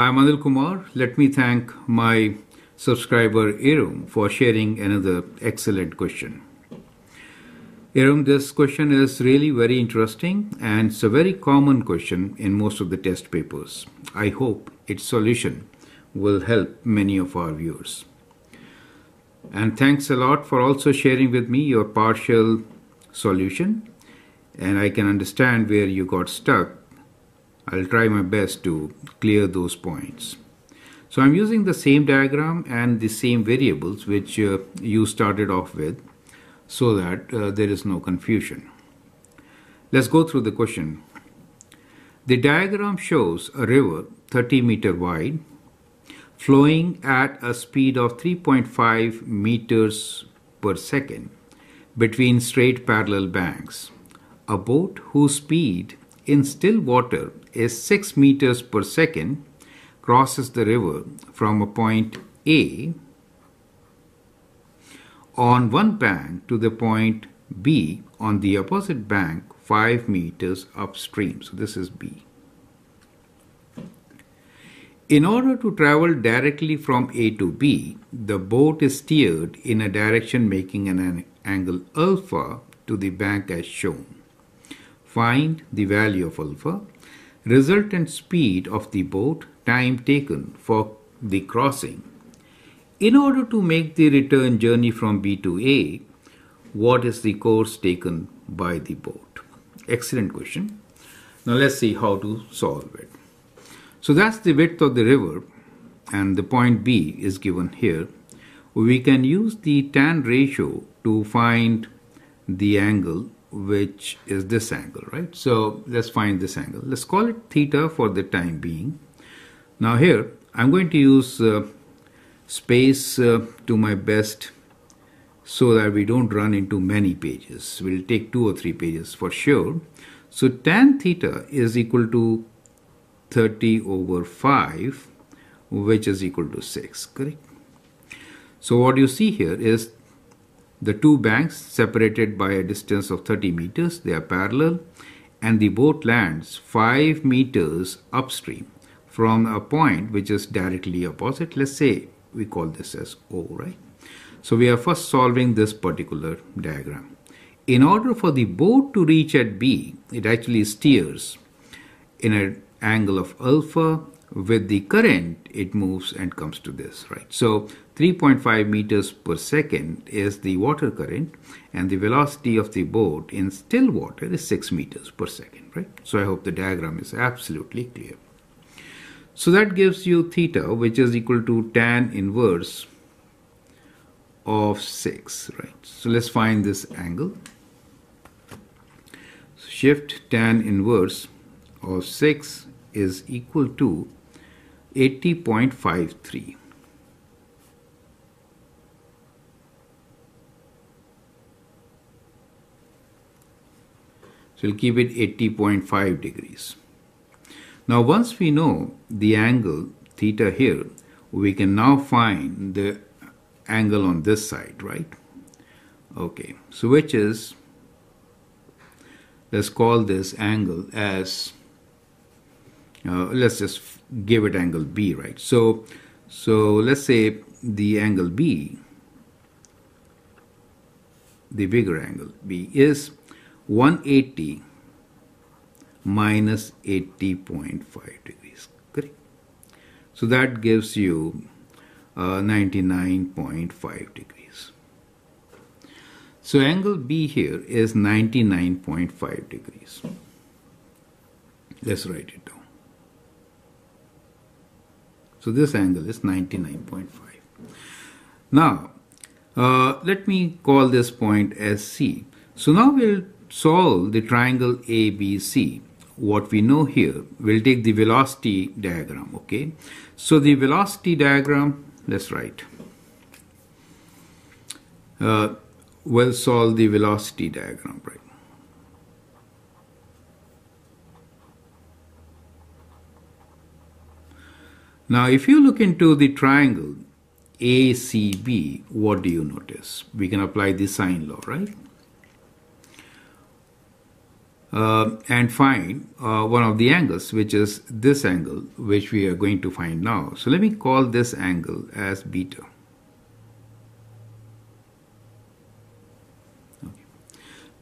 I'm Anil Kumar. Let me thank my subscriber Irum for sharing another excellent question. Irum, this question is really very interesting and it's a very common question in most of the test papers. I hope its solution will help many of our viewers. And thanks a lot for also sharing with me your partial solution and I can understand where you got stuck. I'll try my best to clear those points. So I'm using the same diagram and the same variables which uh, you started off with so that uh, there is no confusion. Let's go through the question. The diagram shows a river 30 meter wide flowing at a speed of 3.5 meters per second between straight parallel banks. A boat whose speed in still water is 6 meters per second crosses the river from a point A on one bank to the point B on the opposite bank 5 meters upstream. So this is B. In order to travel directly from A to B, the boat is steered in a direction making an angle alpha to the bank as shown. Find the value of alpha, resultant speed of the boat, time taken for the crossing. In order to make the return journey from B to A, what is the course taken by the boat? Excellent question. Now let's see how to solve it. So that's the width of the river and the point B is given here. We can use the tan ratio to find the angle which is this angle, right? So let's find this angle. Let's call it theta for the time being. Now here I'm going to use uh, space uh, to my best so that we don't run into many pages. We'll take two or three pages for sure. So tan theta is equal to 30 over 5 which is equal to 6 correct so what you see here is the two banks separated by a distance of 30 meters they are parallel and the boat lands 5 meters upstream from a point which is directly opposite. Let's say we call this as O right? So we are first solving this particular diagram. In order for the boat to reach at B it actually steers in an angle of alpha with the current it moves and comes to this right? So 3.5 meters per second is the water current and the velocity of the boat in still water is 6 meters per second right? So i hope the diagram is absolutely clear. So that gives you theta which is equal to tan inverse of 6 right? So let's find this angle. Shift tan inverse of 6 is equal to 80.53. So we'll keep it 80.5 degrees. Now once we know the angle theta here, we can now find the angle on this side, right? Okay, so which is, let's call this angle as uh, let's just give it angle B, right? So, so let's say the angle B, the bigger angle B is 180 minus 80.5 degrees, correct? So that gives you uh, 99.5 degrees. So angle B here is 99.5 degrees. Let's write it down. So this angle is 99.5. Now, uh, let me call this point as C. So now we'll solve the triangle ABC. What we know here, we'll take the velocity diagram, okay? So the velocity diagram, let's write. Uh, we'll solve the velocity diagram, right? Now, if you look into the triangle ACB, what do you notice? We can apply the sine law, right? uh, and find uh, one of the angles, which is this angle, which we are going to find now. So let me call this angle as beta.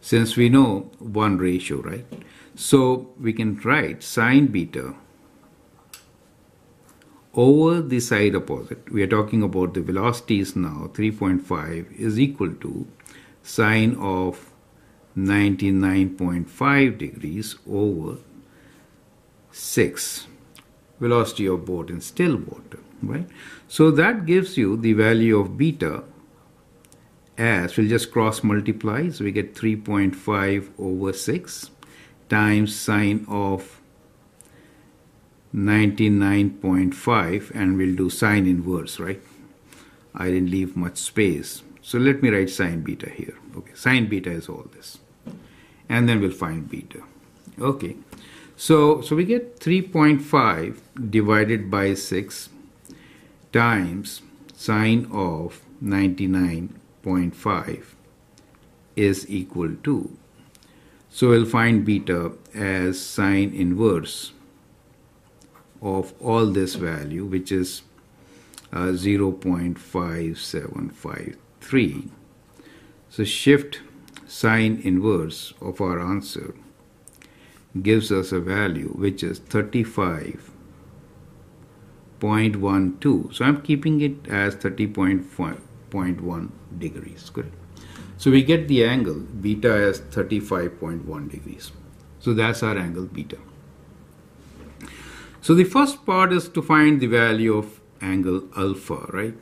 Since we know one ratio, right? So we can write sine beta over the side opposite. We are talking about the velocities now. 3.5 is equal to sine of 99.5 degrees over 6 velocity of boat in still water right so that gives you the value of beta as we'll just cross multiply so we get 3.5 over 6 times sine of 99.5 and we'll do sine inverse right I didn't leave much space so let me write sine beta here okay sine beta is all this and then we'll find beta. Okay, so, so we get 3.5 divided by 6 times sine of 99.5 is equal to. So we'll find beta as sine inverse of all this value, which is uh, 0.5753. So shift sine inverse of our answer gives us a value which is 35.12. So I'm keeping it as 30.1 degrees. Good. So we get the angle beta as 35.1 degrees. So that's our angle beta. So the first part is to find the value of angle alpha, right?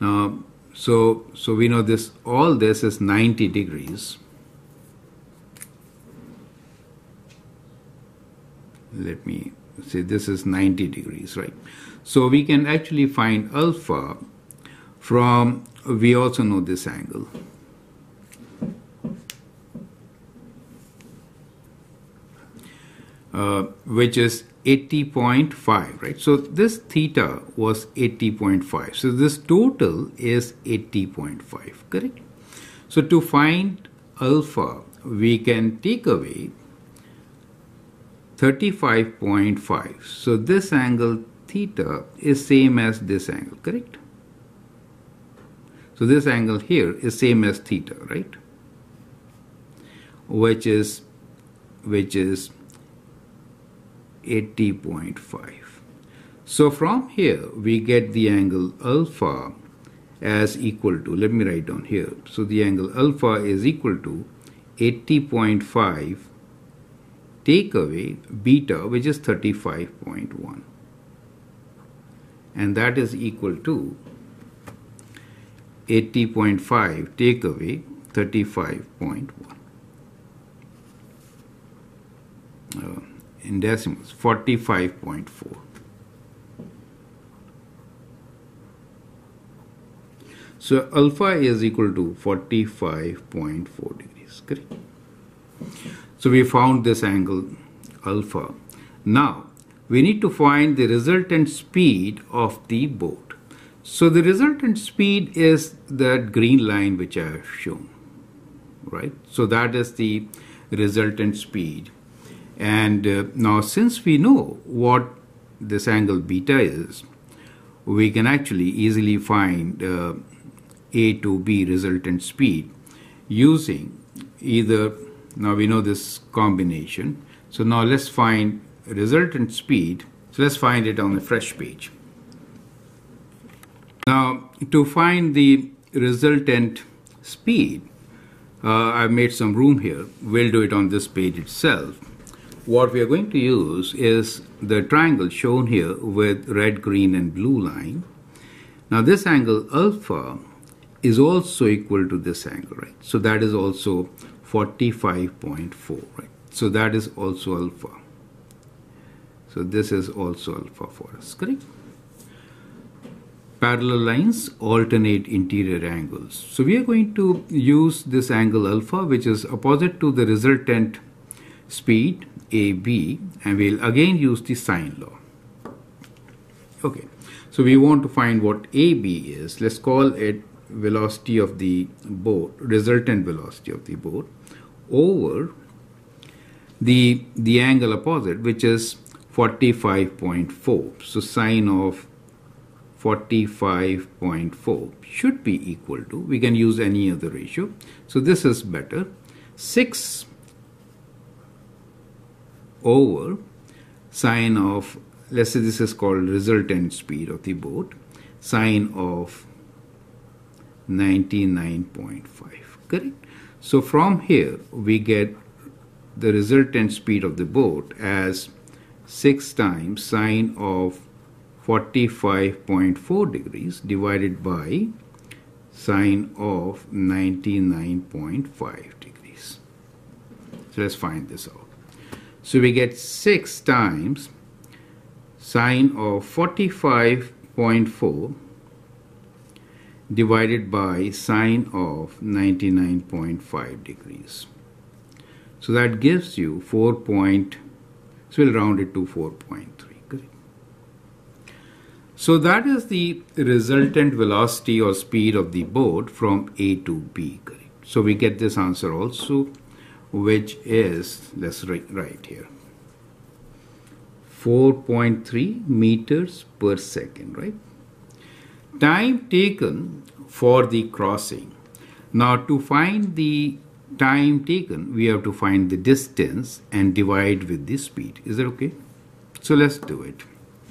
Now so, so we know this, all this is 90 degrees. Let me say this is 90 degrees, right? So we can actually find alpha from, we also know this angle. Uh, which is 80.5, right? So this theta was 80.5. So this total is 80.5, correct? So to find alpha, we can take away 35.5. So this angle theta is same as this angle, correct? So this angle here is same as theta, right? Which is which is 80.5. So from here we get the angle alpha as equal to, let me write down here. So the angle alpha is equal to 80.5 take away beta which is 35.1 and that is equal to 80.5 take away 35.1. Uh, in decimals 45.4 so alpha is equal to 45.4 degrees correct? So we found this angle alpha. Now we need to find the resultant speed of the boat. So the resultant speed is that green line which I have shown right? So that is the resultant speed and uh, now since we know what this angle beta is, we can actually easily find uh, A to B resultant speed using either, now we know this combination. So now let's find resultant speed. So let's find it on the fresh page. Now to find the resultant speed, uh, I've made some room here. We'll do it on this page itself what we are going to use is the triangle shown here with red, green and blue line. Now this angle alpha is also equal to this angle, right? So that is also 45.4, right? So that is also alpha. So this is also alpha for us, correct? Parallel lines alternate interior angles. So we are going to use this angle alpha, which is opposite to the resultant speed AB and we'll again use the sine law. Okay, so we want to find what AB is. Let's call it velocity of the boat, resultant velocity of the boat over the, the angle opposite, which is 45.4. So sine of 45.4 should be equal to, we can use any other ratio. So this is better. 6 over sine of, let's say this is called resultant speed of the boat, sine of 99.5, correct? So from here we get the resultant speed of the boat as 6 times sine of 45.4 degrees divided by sine of 99.5 degrees. So let's find this out. So we get 6 times sine of 45.4 divided by sine of 99.5 degrees. So that gives you 4 point, so we'll round it to 4.3. So that is the resultant velocity or speed of the boat from A to B. So we get this answer also, which is, let's write, here, 4.3 meters per second, right? Time taken for the crossing. Now to find the time taken, we have to find the distance and divide with the speed. Is that okay? So let's do it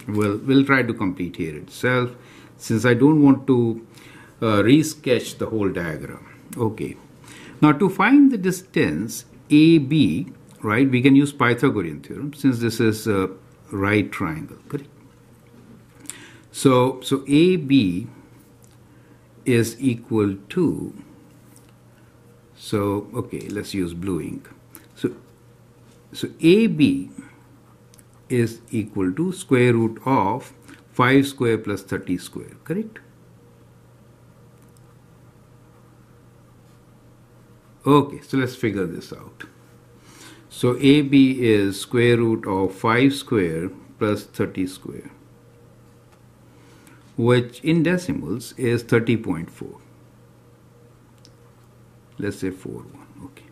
we'll, we'll try to complete here itself since I don't want to uh, resketch the whole diagram. Okay. Now to find the distance AB, right, we can use Pythagorean theorem since this is a right triangle, correct? So, so AB is equal to, so, okay, let's use blue ink. So, so AB is equal to square root of 5 square plus 30 square, correct? Okay, so let's figure this out. So AB is square root of 5 square plus 30 square, which in decimals is 30.4. Let's say 4, 1. okay.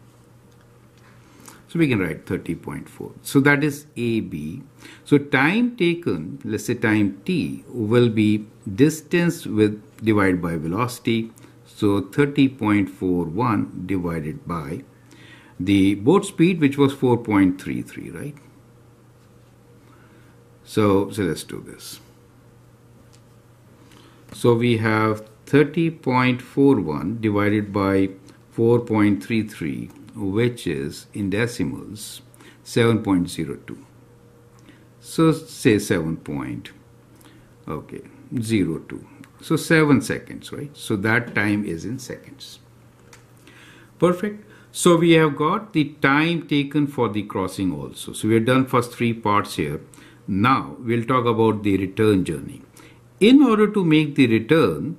So we can write 30.4. So that is AB. So time taken, let's say time t, will be distance with divided by velocity. So 30.41 divided by the boat speed, which was 4.33, right? So, so let's do this. So we have 30.41 divided by 4.33 which is in decimals 7.02. So say 7 point, okay, 02. So 7 seconds, right? So that time is in seconds. Perfect. So we have got the time taken for the crossing also. So we have done first three parts here. Now we'll talk about the return journey. In order to make the return,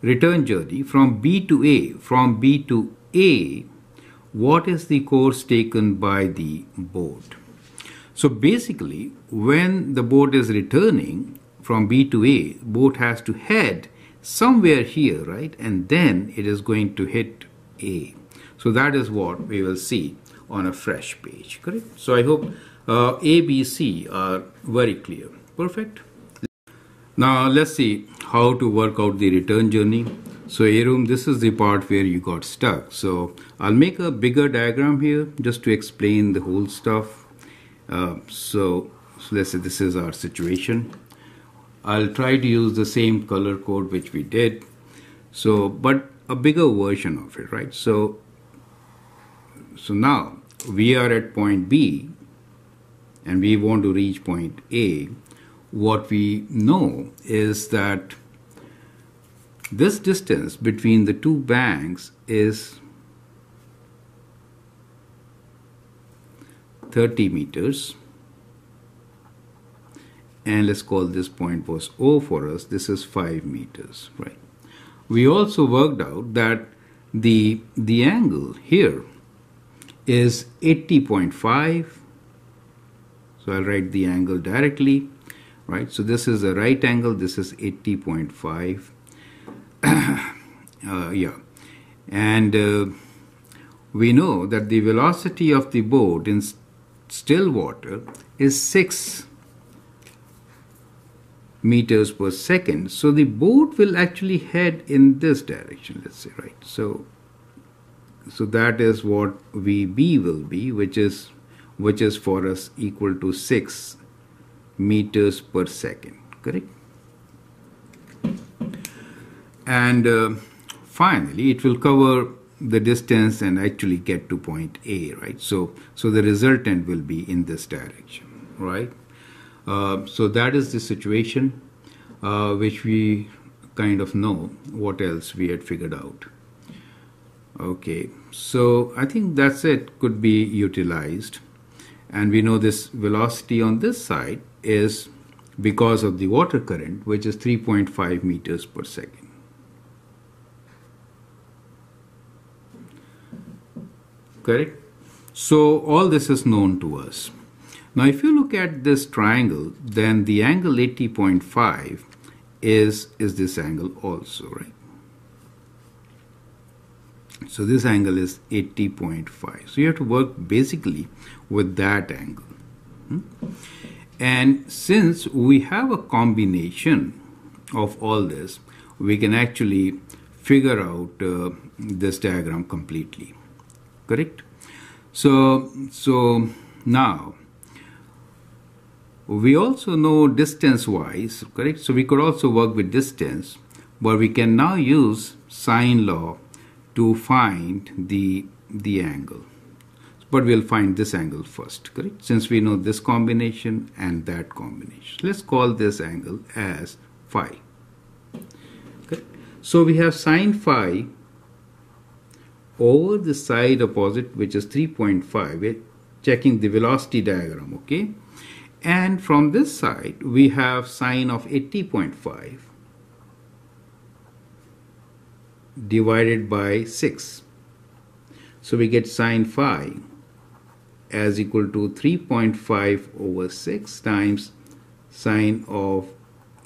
return journey from B to A, from B to A, what is the course taken by the boat. So basically, when the boat is returning from B to A, boat has to head somewhere here, right? And then it is going to hit A. So that is what we will see on a fresh page, correct? So I hope uh, A, B, C are very clear. Perfect. Now let's see how to work out the return journey. So Irum, this is the part where you got stuck. So I'll make a bigger diagram here just to explain the whole stuff. Uh, so, so let's say this is our situation. I'll try to use the same color code which we did. So, but a bigger version of it, right? So, so now we are at point B and we want to reach point A. What we know is that this distance between the two banks is 30 meters and let's call this point was O for us. This is 5 meters right? We also worked out that the the angle here is 80.5 so I'll write the angle directly right? So this is a right angle. This is 80.5 uh, yeah. And uh, we know that the velocity of the boat in still water is 6 meters per second. So the boat will actually head in this direction, let's say, right? So, so that is what VB will be, which is which is for us equal to 6 meters per second, correct? And uh, finally, it will cover the distance and actually get to point A, right? So, so the resultant will be in this direction, right? Uh, so that is the situation uh, which we kind of know what else we had figured out. Okay, so I think that's it, could be utilized. And we know this velocity on this side is because of the water current, which is 3.5 meters per second. Correct? So all this is known to us. Now, if you look at this triangle, then the angle 80.5 is, is this angle also, right? So this angle is 80.5. So you have to work basically with that angle. Hmm? And since we have a combination of all this, we can actually figure out uh, this diagram completely. Correct? So, so now we also know distance wise, correct? So we could also work with distance, but we can now use sine law to find the, the angle. But we'll find this angle first, correct? Since we know this combination and that combination. Let's call this angle as phi. Okay. So we have sine phi over the side opposite, which is 3.5. We're checking the velocity diagram, okay? And from this side, we have sine of 80.5 divided by 6. So we get sine phi as equal to 3.5 over 6 times sine of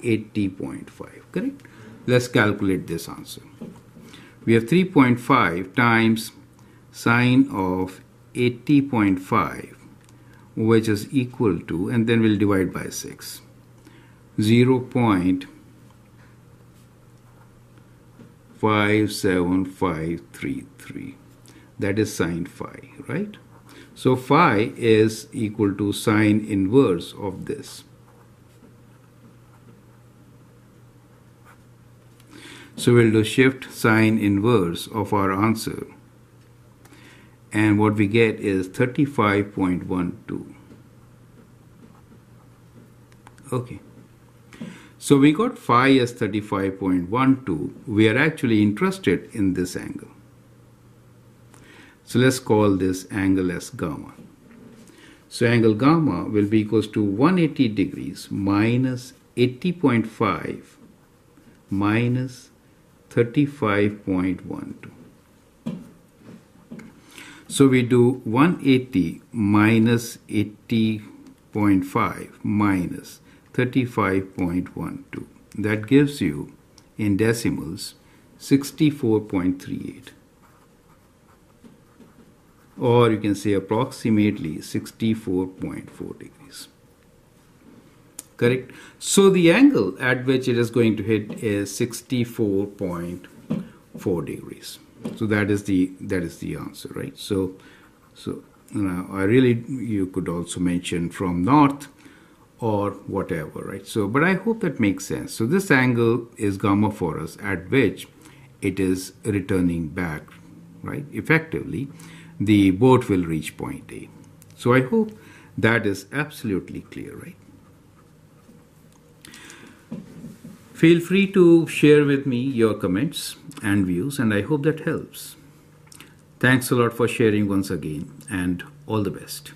80.5, correct? Let's calculate this answer. We have 3.5 times sine of 80.5 which is equal to, and then we'll divide by 6, 0 0.57533. That is sine phi, right? So phi is equal to sine inverse of this. So we'll do shift sine inverse of our answer and what we get is 35.12 okay. So we got phi as 35.12 we are actually interested in this angle. So let's call this angle as gamma. So angle gamma will be equals to 180 degrees minus 80.5 minus 35.12 so we do 180 minus 80.5 minus 35.12. That gives you, in decimals, 64.38. Or you can say approximately 64.4 degrees. Correct? So the angle at which it is going to hit is 64.4 degrees so that is the that is the answer right? So so you know, I really you could also mention from north or whatever right? So but I hope that makes sense. So this angle is gamma for us at which it is returning back right effectively. The boat will reach point A. So I hope that is absolutely clear right Feel free to share with me your comments and views, and I hope that helps. Thanks a lot for sharing once again, and all the best.